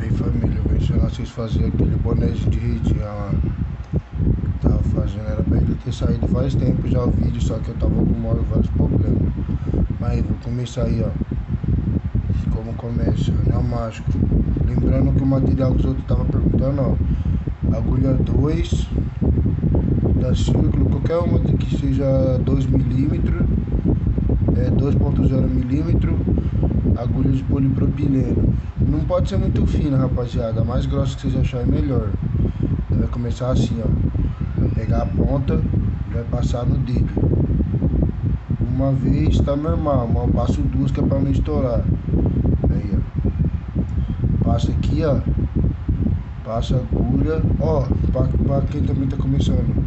Aí família, eu vou ensinar vocês a fazer aquele bonézinho de redinha lá Tava fazendo, era pra ele ter saído faz tempo já o vídeo, só que eu tava com vários problemas. Aí vou começar aí ó. Como começa, anel mágico Lembrando que o material que os outros tava perguntando ó. Agulha 2 Da círculo, qualquer uma que seja 2 milímetros é 2.0 milímetro agulha de polipropileno. Não pode ser muito fina rapaziada. A mais grossa que vocês acharem melhor. Vai começar assim ó. Vai pegar a ponta e vai passar no dedo. Uma vez tá normal. Mas eu passo duas que é pra não estourar aí ó. Passa aqui ó. Passa agulha. Ó pra, pra quem também tá começando.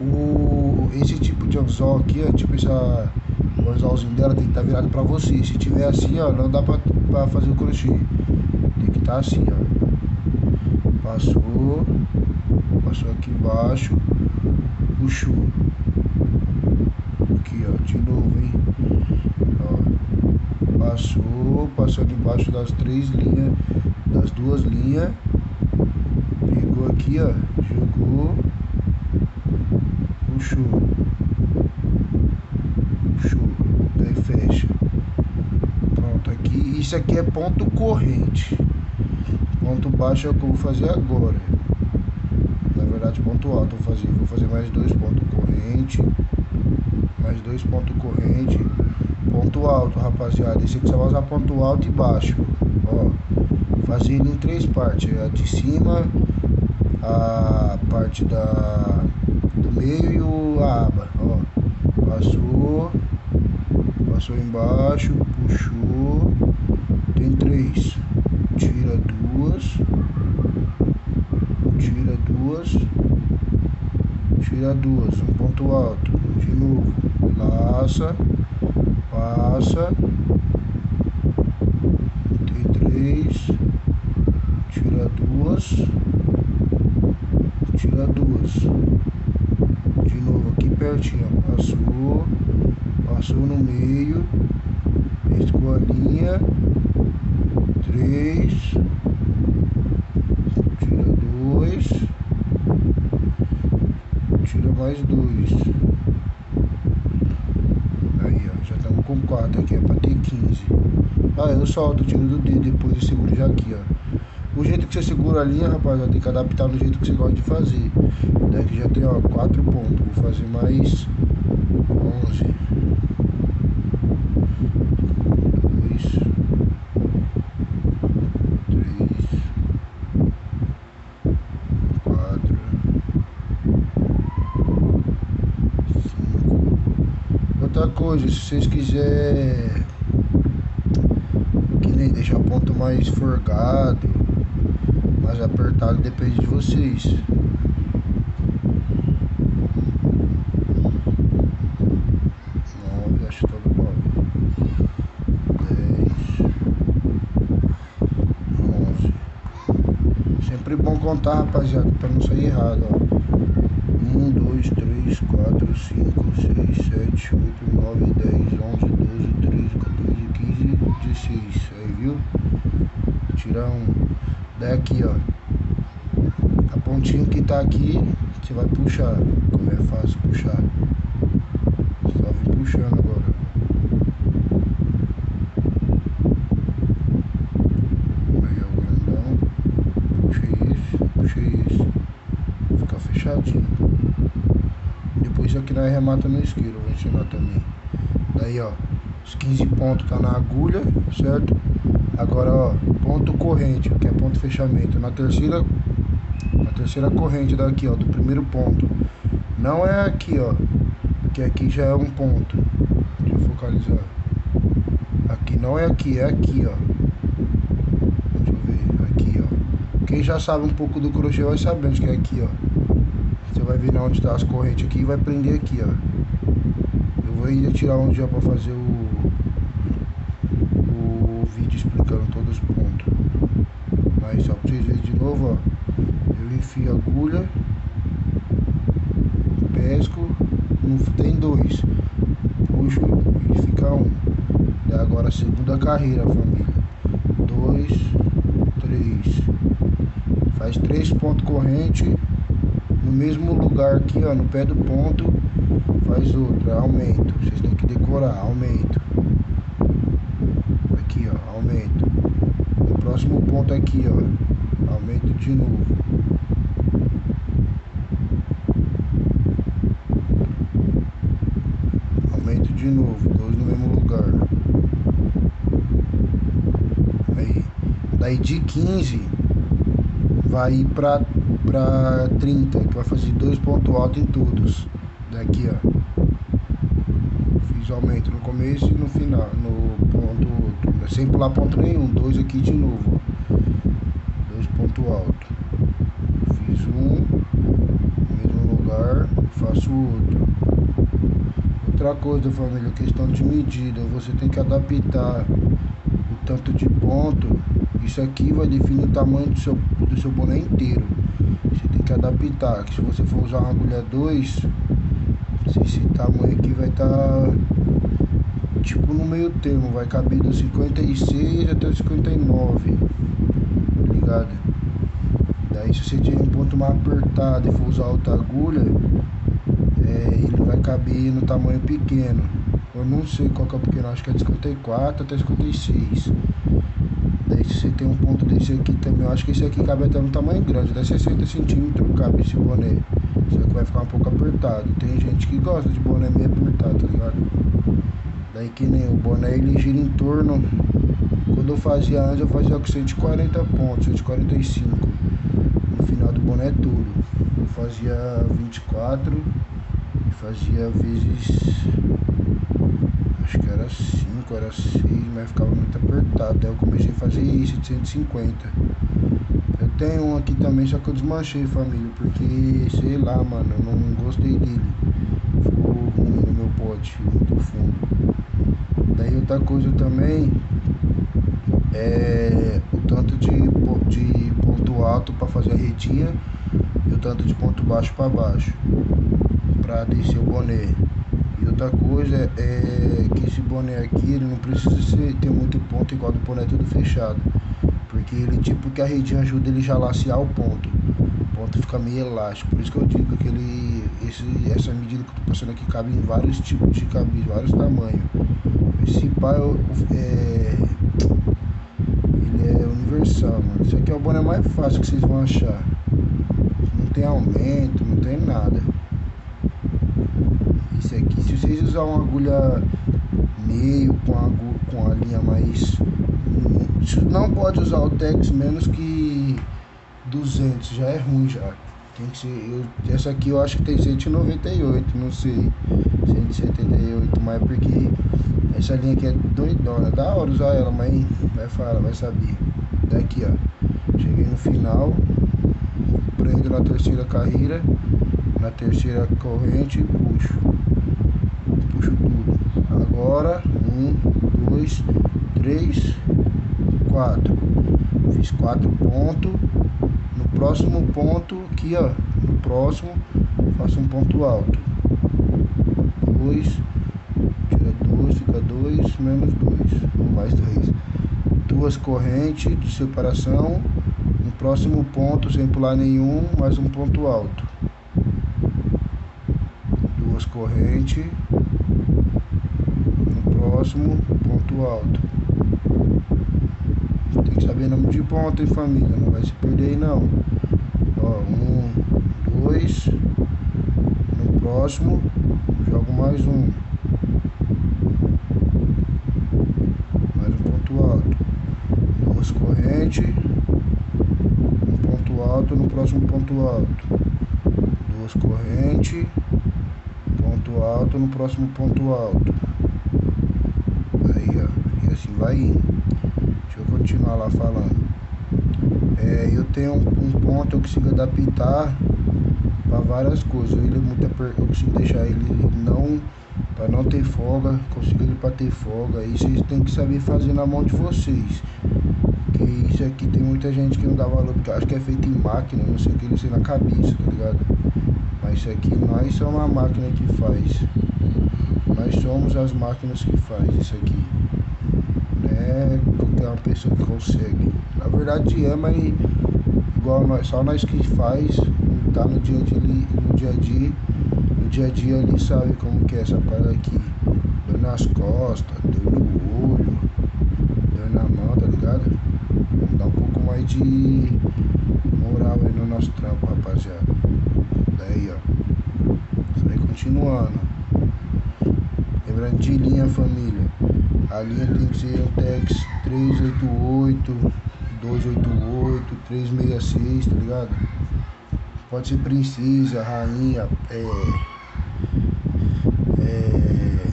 O esse tipo de anzol aqui ó tipo essa o anzolzinho dela tem que estar tá virado para você. Se tiver assim, ó, não dá para fazer o crochê. Tem que estar tá assim, ó. Passou, passou aqui embaixo, puxou. Aqui, ó, de novo, hein? Ó, passou, passando embaixo das três linhas, das duas linhas. Pegou aqui, ó, jogou, puxou. Isso aqui é ponto corrente. Ponto baixo é o que eu vou fazer agora. Na verdade, ponto alto vou fazer. Vou fazer mais dois pontos corrente. Mais dois pontos corrente. Ponto alto, rapaziada. Esse aqui você vai usar ponto alto e baixo. Ó. Fazer ele em três partes. A de cima, a parte da do meio e a aba. Ó. Passou. Passou embaixo, puxou tem três. Tira duas. Tira duas. Tira duas. Um ponto alto. De novo. Laça. Passa. Tem três. Tira duas. Tira duas. De novo aqui pertinho. Passou. Passou no meio. Riscou a linha três, tira dois, tira mais dois. Aí, ó, já estamos com quatro aqui, é pra ter 15. Ah, eu solto, tiro do dedo, depois eu seguro já aqui, ó. O jeito que você segura a linha, rapaziada, tem que adaptar no jeito que você gosta de fazer. Daqui já tem, ó, quatro pontos. Vou fazer mais 11. Coisa, se vocês quiserem que nem deixar o ponto mais forgado, mais apertado, depende de vocês. Onze. Sempre bom contar, rapaziada, pra não sair errado, ó. 1, 2, 3, 4, 5, 6, 7, 8, 9, 10, 11, 12, 13, 14, 15, 16. Aí, viu? Tirar um. Daqui, ó. A pontinha que tá aqui, você vai puxar. Como é fácil puxar. Só vir puxando agora. Aí, ó, grandão. Puxei esse, puxei esse. Fica fechadinho. Depois aqui nós remata no isqueiro, vou ensinar também. Daí, ó, os 15 pontos tá na agulha, certo? Agora, ó, ponto corrente, que é ponto fechamento. Na terceira, na terceira corrente daqui, ó, do primeiro ponto. Não é aqui, ó, que aqui já é um ponto. Deixa eu focalizar. Aqui não é aqui, é aqui, ó. Deixa eu ver, aqui, ó. Quem já sabe um pouco do crochê vai saber onde que é aqui, ó. Você vai vir onde está as correntes aqui e vai prender aqui, ó. Eu vou ainda tirar um dia para fazer o, o vídeo explicando todos os pontos. Mas só para vocês verem de novo, ó. Eu enfio a agulha, pesco, tem dois. Puxo e fica um. E agora a segunda carreira, família. Dois, Faz três pontos corrente no mesmo lugar aqui, ó, no pé do ponto, faz outra, aumento. Vocês têm que decorar, aumento. Aqui, ó, aumento. No próximo ponto aqui, ó, aumento de novo. Aumento de novo, dois no mesmo lugar. Aí, daí de 15 vai ir para 30, que vai fazer dois pontos altos em todos. Daqui, ó. Fiz aumento no começo e no final, no ponto outro. Sem pular ponto nenhum, dois aqui de novo, ó. Dois pontos altos. Fiz um, no mesmo lugar, faço outro. Outra coisa, família, questão de medida, você tem que adaptar o tanto de ponto. Isso aqui vai definir o tamanho do seu, do seu boné inteiro que adaptar. Que se você for usar uma agulha 2, esse tamanho aqui vai estar tá, tipo no meio termo, vai caber do 56 até o 59, tá ligado? Daí se você tiver um ponto mais apertado e for usar outra agulha, é, ele vai caber no tamanho pequeno. Eu não sei qual que é o pequeno, acho que é de 54 até 56. Se você tem um ponto desse aqui também, eu acho que esse aqui cabe até no tamanho grande, até 60 centímetros cabe esse boné. Só que vai ficar um pouco apertado. Tem gente que gosta de boné meio apertado, tá ligado? Daí que nem o boné ele gira em torno. Quando eu fazia antes eu fazia com 140 pontos, 145 no final do boné tudo. Eu fazia 24 e fazia vezes acho que era 5, era 6, mas ficava muito apertado. Daí eu comecei a fazer isso de 150. Eu tenho um aqui também, só que eu desmanchei família, porque sei lá, mano, eu não gostei dele. Ficou ruim no meu pote, muito fundo. Daí outra coisa também é o tanto de, de ponto alto para fazer a redinha e o tanto de ponto baixo para baixo para descer o boné. E outra coisa é que esse boné aqui, ele não precisa ser, ter muito ponto igual do boné tudo fechado. Porque ele, tipo, que a redinha ajuda ele já lacear o ponto. O ponto fica meio elástico. Por isso que eu digo que ele, esse, essa medida que eu tô passando aqui cabe em vários tipos de cabide, vários tamanhos. Esse pai é, ele é universal, mano. Esse aqui é o boné mais fácil que vocês vão achar. Não tem aumento, não tem nada esse aqui. Se vocês usar uma agulha meio com a, com a linha mais... Não pode usar o Tex menos que 200, já é ruim já. Tem que ser, eu, essa aqui eu acho que tem 198, não sei, 178, mas porque essa linha aqui é doidona, da hora usar ela, mas vai falar, vai saber. Daqui ó, cheguei no final, prendo na terceira carreira, na terceira corrente e puxo tudo. Agora, um, dois, três, quatro. Fiz quatro pontos. No próximo ponto, aqui ó, no próximo, faço um ponto alto. Dois, tira dois, fica dois, menos dois, ou mais dois. Duas correntes de separação. No próximo ponto, sem pular nenhum, mais um ponto alto. Duas correntes próximo ponto alto. Tem que saber nome de ponto, hein, família? Não vai se perder aí, não. Ó, um, dois. No próximo, jogo mais um. Mais um ponto alto. Duas correntes. Um ponto alto no próximo ponto alto. Duas correntes. Ponto alto no próximo ponto alto assim vai indo. Deixa eu continuar lá falando. É, eu tenho um, um ponto eu consigo adaptar para várias coisas. Ele é muito eu consigo deixar ele não para não ter folga, consigo ele para ter folga. E vocês tem que saber fazer na mão de vocês. Que isso aqui tem muita gente que não dá valor, porque acho que é feito em máquina, não sei o que ele sei na cabeça, tá ligado? Mas isso aqui nós somos uma máquina que faz. Nós somos as máquinas que faz isso aqui é porque é uma pessoa que consegue. Na verdade é, mas igual nós, só nós que faz, tá no dia a dia, no dia a dia, no dia a dia ali sabe como que é essa parada aqui. Dor nas costas, dor no olho, dor na mão, tá ligado? Dá um pouco mais de moral aí no nosso trampo, rapaziada. Daí, ó. Isso aí continuando. Lembrando de linha, família. A linha tem que ser um Tex 388, 288, 366, tá ligado? Pode ser princesa, rainha, é, é,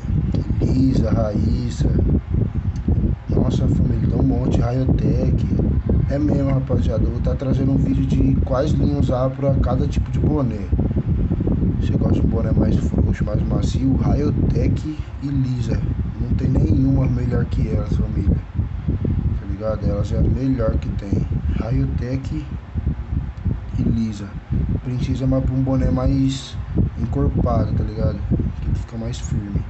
Lisa, Raíssa. Nossa família, tem um monte, Raiotec. É mesmo, rapaziada. Eu vou estar tá trazendo um vídeo de quais linhas usar para cada tipo de boné. Você gosta de boné mais frouxo, mais macio, Raiotec e Lisa. Não tem nenhuma melhor que elas, família. Tá ligado? Elas é a melhor que tem. Raiotec e Lisa. Princesa mais pra um boné mais encorpado, tá ligado? Que fica mais firme.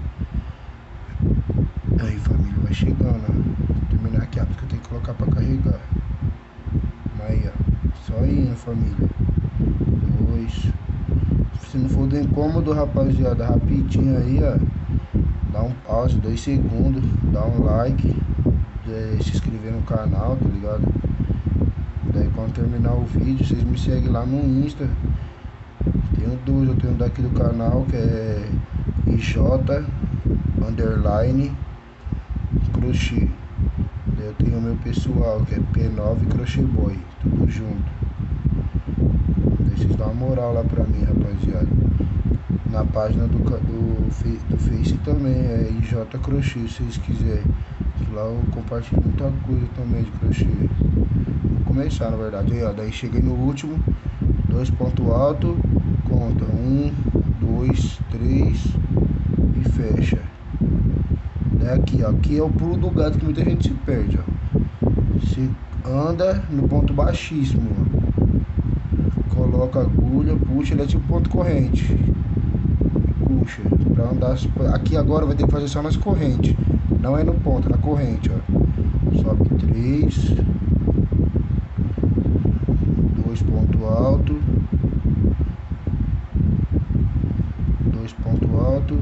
Aí família, vai chegando, ó. Vou terminar aqui, ó, porque eu tenho que colocar pra carregar. Aí, ó. Só indo, família. Dois. Se não for do incômodo, rapaziada, rapidinho aí, ó. Dá um pause, dois segundos, dá um like, é, se inscrever no canal, tá ligado? Daí quando terminar o vídeo, vocês me seguem lá no Insta. Tenho dois, eu tenho daqui do canal que é IJ underline crochê. Eu tenho o meu pessoal que é P9 Crochê Boy, tudo junto. Vocês dão uma moral lá pra mim, rapaziada. Na página do, do, do Face também é IJ Crochê, se vocês quiserem. Lá eu compartilho muita coisa também de crochê. Vou começar na verdade. Aí ó, daí cheguei no último. Dois pontos altos. Conta. Um, dois, três e fecha. Daí aqui, ó. Aqui é o pulo do gato que muita gente se perde, ó. Você anda no ponto baixíssimo. Coloca agulha, puxa, ele é tipo ponto corrente. Puxa. Pra andar. Aqui agora vai ter que fazer só nas correntes. Não é no ponto, é na corrente, ó. Sobe três. Dois pontos altos. Dois pontos altos.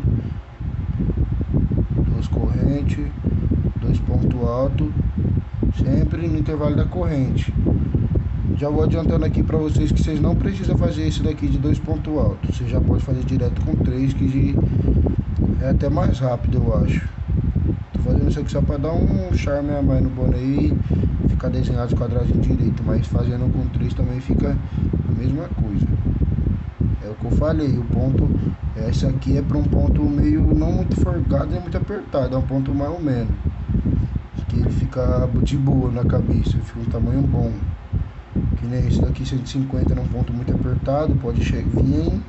Duas correntes. Dois pontos altos. Sempre no intervalo da corrente. Já vou adiantando aqui para vocês que vocês não precisam fazer esse daqui de dois pontos altos. Você já pode fazer direto com três, que é até mais rápido, eu acho fazendo isso aqui só pra dar um charme a mais no boné e ficar desenhado os quadradinhos direito, mas fazendo com três também fica a mesma coisa. É o que eu falei, o ponto, essa aqui é para um ponto meio não muito forgado nem muito apertado, é um ponto mais ou menos. Que ele fica de boa na cabeça, fica um tamanho bom. Nem esse daqui 150 num ponto muito apertado, pode vir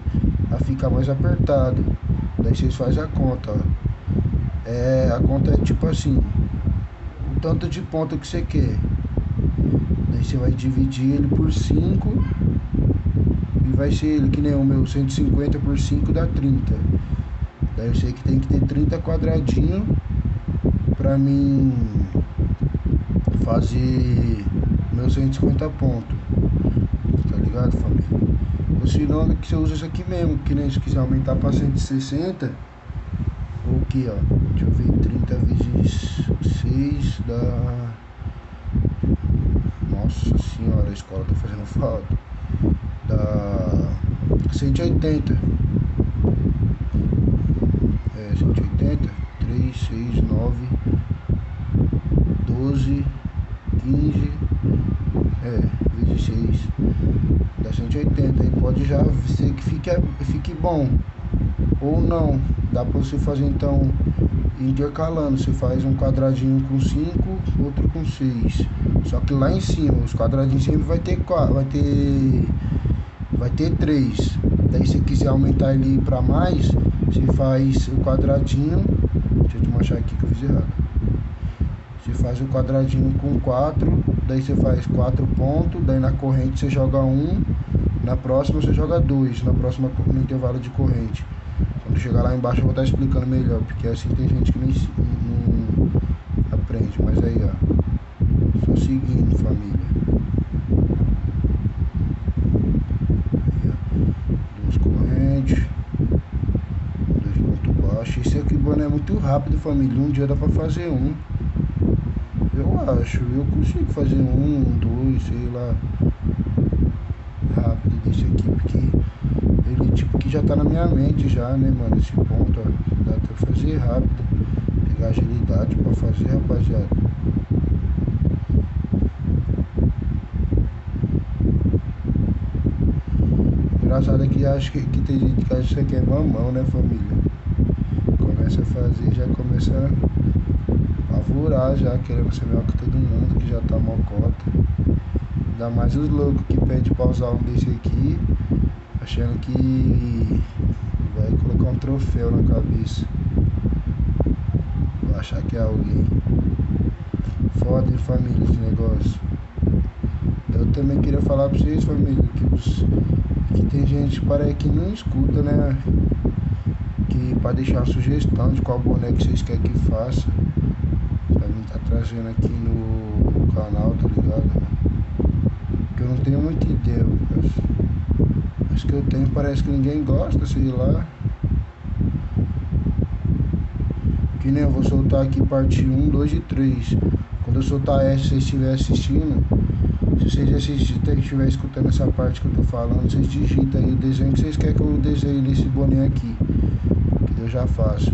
a ficar mais apertado. Daí vocês fazem a conta, ó. É, a conta é tipo assim, o tanto de ponto que você quer. Daí você vai dividir ele por 5 e vai ser ele que nem o meu 150 por 5 dá 30. Daí eu sei que tem que ter 30 quadradinhos pra mim fazer meus 150 pontos. Tá ligado, família? Ou senão que você usa isso aqui mesmo, que nem se quiser aumentar pra 160 ou aqui ó Deixa eu ver, 30 vezes 6 dá. Nossa senhora, a escola tá fazendo falta. Dá 180. É, 180. 3, 6, 9, 12, 15. É, vezes 6. Dá 180. E pode já ser que fique, fique bom. Ou não. Dá pra você fazer então intercalando. Você faz um quadradinho com 5, outro com 6. Só que lá em cima, os quadradinhos sempre vai ter vai ter vai ter 3. Daí se quiser aumentar ele para mais, você faz o quadradinho. Deixa eu te mostrar aqui que eu fiz errado. Você faz o quadradinho com 4, daí você faz quatro pontos, daí na corrente você joga um, na próxima você joga dois, na próxima no intervalo de corrente. Quando chegar lá embaixo eu vou estar explicando melhor, porque assim tem gente que não, aprende, mas aí ó, só seguindo família. Duas correntes, dois pontos baixos. Esse aqui, é muito rápido, família. Um dia dá pra fazer um. Acho. Eu consigo fazer um, dois, sei lá. Rápido desse aqui, porque ele tipo que já tá na minha mente já, né, mano? Esse ponto, ó. Dá até fazer rápido. Pegar agilidade pra fazer, rapaziada. Engraçado é que acho que, que tem gente que acha que é mamão, né, família? Começa a fazer, já começa a furar, já querendo ser melhor que todo mundo, que já tá mocota. Ainda mais os loucos que pedem pra usar um desse aqui, achando que vai colocar um troféu na cabeça. Vou achar que é alguém. Foda, hein, família, esse negócio. Eu também queria falar pra vocês, família, que os que tem gente parece que não escuta, né? Que para deixar uma sugestão de qual boneco vocês querem que faça. Trazendo aqui no canal, tá ligado? Que eu não tenho muita ideia, mas que eu tenho, parece que ninguém gosta, sei lá. Que nem eu vou soltar aqui parte 1, 2 e 3. Quando eu soltar essa, se vocês estiverem assistindo, se vocês estiverem escutando essa parte que eu tô falando, vocês digitam aí o desenho que vocês querem que eu desenhe nesse boné aqui. Que eu já faço.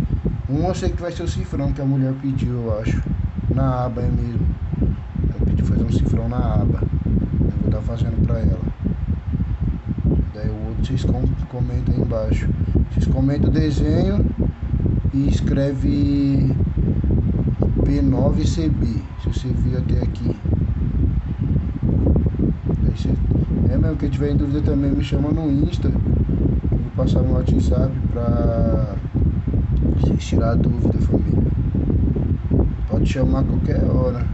Um eu sei que vai ser o cifrão que a mulher pediu, eu acho. Na aba é mesmo. Ela pediu fazer um cifrão na aba. Eu vou estar fazendo pra ela. Daí o outro vocês comentam aí embaixo. Vocês comentam o desenho e escreve P9CB. Se você viu até aqui. É mesmo, quem tiver em dúvida também me chama no Insta. Eu vou passar no WhatsApp pra tirar a dúvida. Pode chamar a qualquer hora.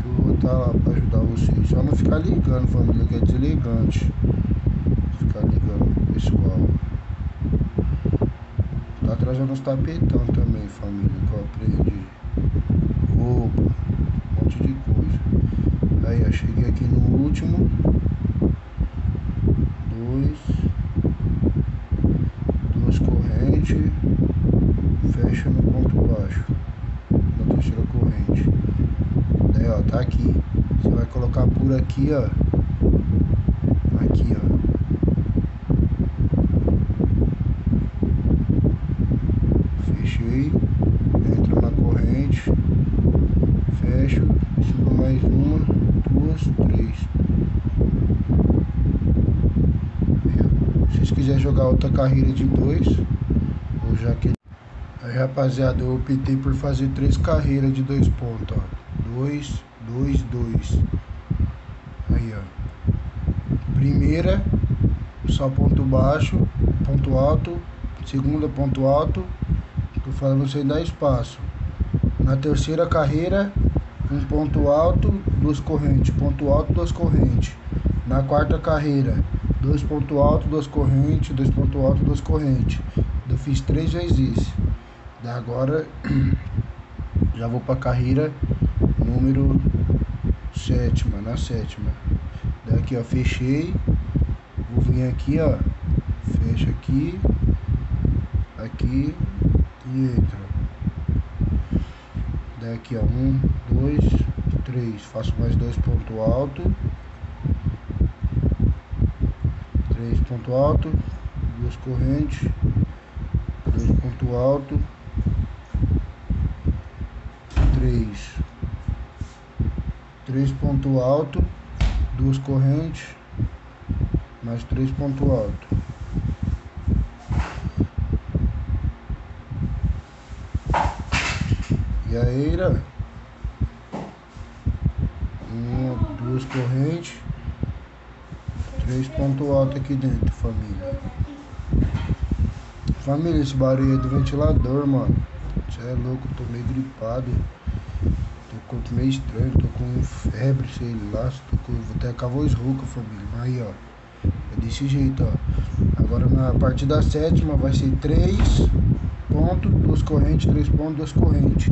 Que eu vou estar lá pra ajudar vocês. Só não ficar ligando, família, que é desligante. Ficar ligando pessoal. Tá trazendo uns tapetão também, família, que eu aprendi. Roupa, um monte de coisa. Aí, eu cheguei aqui no último. Dois. Duas correntes. Fecha no ponto baixo. Na terceira corrente. Daí, ó, tá aqui. Você vai colocar por aqui, ó. Aqui, ó. Fechei. Entro na corrente. Fecho. Subo mais uma duas, três. Se quiserem jogar outra carreira de dois, ou já que. Aí rapaziada, eu optei por fazer três carreiras de dois pontos, ó. Dois, dois, dois. Primeira, só ponto baixo, ponto alto. Segunda, ponto alto. Tô falando sem dar espaço. Na terceira carreira, um ponto alto, duas correntes, ponto alto, duas correntes. Na quarta carreira, dois ponto alto, duas correntes, dois ponto alto, duas correntes. Eu fiz três vezes isso. Da agora já vou para carreira número sétima, na sétima. Daqui ó, fechei. Vou vir aqui ó, fecha aqui, aqui e entra. Daqui ó, um, dois, três. Faço mais dois ponto alto. Três ponto alto. Duas correntes. Dois ponto alto. Três. Três ponto alto. Duas correntes. Mais três ponto alto. E a eira, uma, duas correntes, três pontos altos aqui dentro, família. Família, esse barulho é do ventilador, mano. Você é louco, tô meio gripado. Meio estranho, tô com febre, sei lá. Tô com, vou até a voz rouca, família. Mas aí, ó. É desse jeito, ó. Agora na parte da sétima vai ser três pontos, duas correntes, três pontos, duas correntes.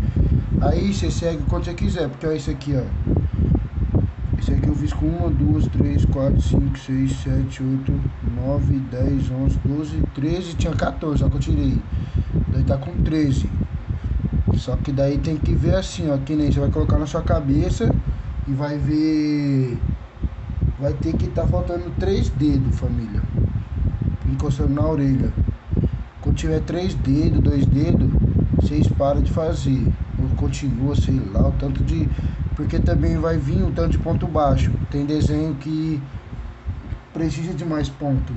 Aí você segue quando você quiser, porque é esse aqui, ó. Esse aqui eu fiz com uma, duas, três, quatro, cinco, seis, sete, oito, nove, dez, onze, doze, treze, tinha 14, só que eu tirei. estar tá com 13. Só que daí tem que ver assim, ó, que nem você vai colocar na sua cabeça e vai ver. Vai ter que estar tá faltando três dedos, família. Encostando na orelha. Quando tiver três dedos, dois dedos, vocês param de fazer. Ou continua, sei lá, o tanto de. Porque também vai vir o tanto de ponto baixo. Tem desenho que precisa de mais ponto.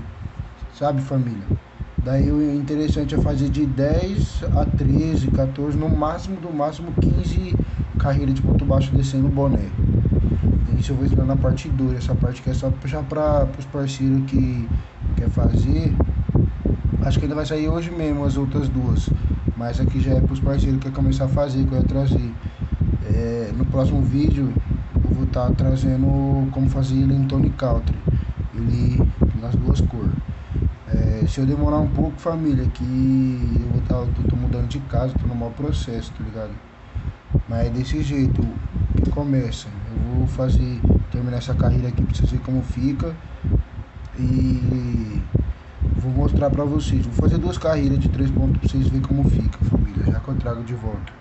Sabe, família? Daí o interessante é fazer de 10 a 13, 14, no máximo, do máximo 15 carreiras de ponto baixo descendo o boné. Isso eu vou ensinar na parte 2. Essa parte que é só puxar para os parceiros que quer fazer. Acho que ainda vai sair hoje mesmo as outras duas. Mas aqui já é para os parceiros que quer começar a fazer, que eu ia trazer. É, no próximo vídeo eu vou estar tá trazendo como fazer ele em Tony Country. Ele nas duas cores. Se eu demorar um pouco, família, que eu vou tá, eu tô mudando de casa, tô no mau processo, tá ligado? Mas é desse jeito que começa. Eu vou fazer, terminar essa carreira aqui pra vocês verem como fica. E vou mostrar pra vocês. Vou fazer duas carreiras de três pontos pra vocês verem como fica, família. Já que eu trago de volta.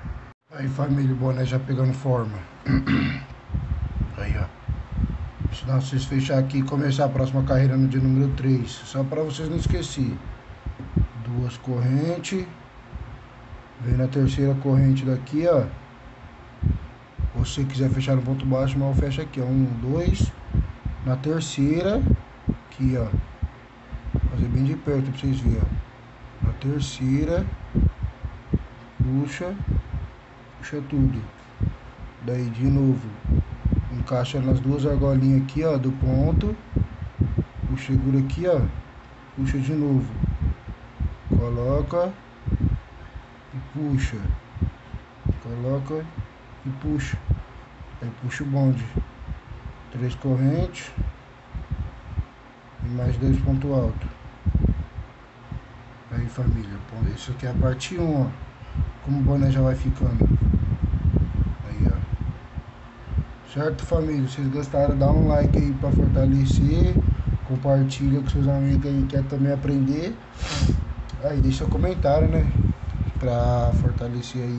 Aí, família, o boné já pegando forma. Aí, ó. Não, vocês fechar aqui e começar a próxima carreira no dia número 3. Só pra vocês não esquecer. Duas correntes. Vem na terceira corrente daqui, ó. Se quiser fechar no ponto baixo, mas eu fecho aqui, ó. Um, dois. Na terceira, aqui, ó. Fazer bem de perto pra vocês verem, ó. Na terceira. Puxa. Puxa tudo. Daí de novo. Encaixa nas duas argolinhas aqui, ó, do ponto. Puxa, segura aqui, ó. Puxa de novo. Coloca. E puxa. Coloca e puxa. Aí puxa o bonde. Três correntes. E mais dois pontos altos. Aí família, isso aqui é a parte 1, ó. Como o boné já vai ficando. Aí, ó. Certo família? Vocês gostaram, dá um like aí pra fortalecer. Compartilha com seus amigos aí que quer também aprender. Aí deixa um comentário, né? Pra fortalecer aí.